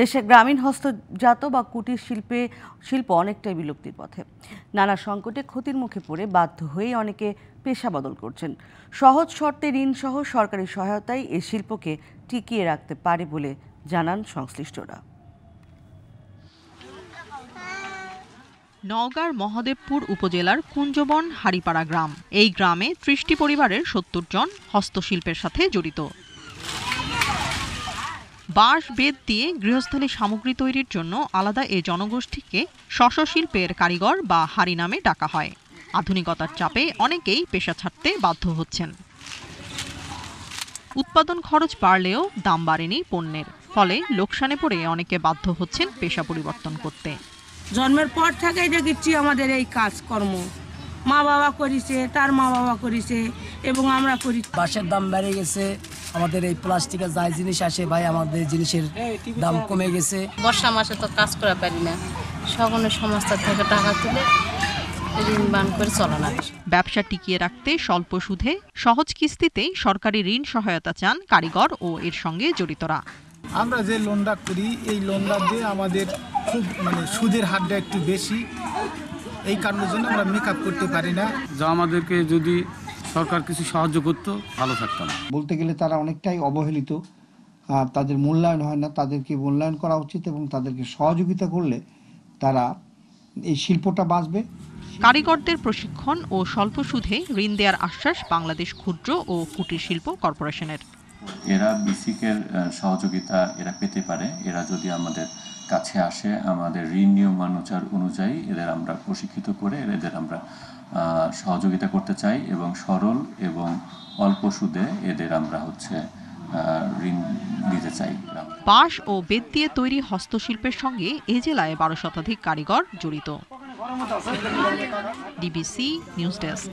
দেশে গ্রামীণ হস্তজাত বা কুটির শিল্পে, শিল্প অনেকটাই বিলুপ্তির পথে। নানা সংকটে ক্ষতির মুখে পড়ে বাধ্য হয়ে অনেকে পেশা বদল করছেন। সহজ শর্তে ঋণ সহ সরকারি সহায়তায় এই শিল্পকে টিকিয়ে রাখতে পারে বলে জানান সংশ্লিষ্টরা। নওগাঁর মহাদেবপুর উপজেলার কুঞ্জবন হারিপাড়া গ্রাম। এই গ্রামে ত্রিশটি পরিবারের সত্তর জন হস্তশিল্পের সাথে জড়িত। বাঁশ বেত দিয়ে গৃহস্থালী সামগ্রী তৈরির জন্য আলাদা এ জনগোষ্ঠীকে শস্যশিল্পের কারিগর বা হারি নামে ডাকা হয়। আধুনিকতার চাপে অনেকেই পেশা ছাড়তে বাধ্য হচ্ছেন। উৎপাদন খরচ বাড়লেও দাম বাড়েনি পণ্যের ফলে লোকসানে পড়ে অনেকে বাধ্য হচ্ছেন পেশা পরিবর্তন করতে। জন্মের পর থেকেই দেখেছি আমাদের এই কাজকর্ম। মা বাবা করেছে তার মা বাবা করেছে এবং আমরা করি বাঁশের দাম বেড়ে গেছে আমাদের এই প্লাস্টিকের যাই জিনিস আসে ভাই আমাদের জিনিসের দাম কমে গেছে। বর্ষা মাসে তো কাজ করা পারি না। সকলের সংস্থা থেকে টাকা তুলে ঋণ বান করে চলা লাগে ব্যবসা টিকিয়ে রাখতে স্বল্প সুদে সহজ কিস্তিতে সরকারি ঋণ সহায়তা চান কারিগর ও এর সঙ্গে জড়িতরা। আমরা যে লোনটা করি এই লোনটা দিয়ে আমাদের খুব মানে সুদের হারটা একটু বেশি। এই কারণের জন্য আমরা মেকআপ করতে পারি না। যা আমাদেরকে যদি সরকার কিছু সাহায্য করতো ভালো থাকতাম বলতে গেলে তারা অনেকটাই অবহেলিত আর তাদের মূল্যায়ন হয় না। তাদেরকে মূল্যায়ন করা উচিত এবং তাদেরকে সহযোগিতা করলে তারা এই শিল্পটা বাঁচবে। কারিগরদের প্রশিক্ষণ ও স্বল্প সুদে ঋণ দেওয়ার আশ্বাস বাংলাদেশ ক্ষুদ্র ও কুটির শিল্প কর্পোরেশনের। এরা বেসিকের সহযোগিতা এরা পেতে পারে। এরা যদি আমাদের কাছে আসে আমাদের ঋণ নিয়মানুচার অনুযায়ী এদের আমরা প্রশিক্ষিত করে এদের আমরা সহযোগিতা করতে চাই এবং সরল এবং অল্প সুদে এদের আমরা হচ্ছে আহ, ঋণ দিতে চাই। বাঁশ ও বেত দিয়ে তৈরি হস্তশিল্পের সঙ্গে এ জেলায় বারো শতাধিক কারিগর জড়িত। DBC news desk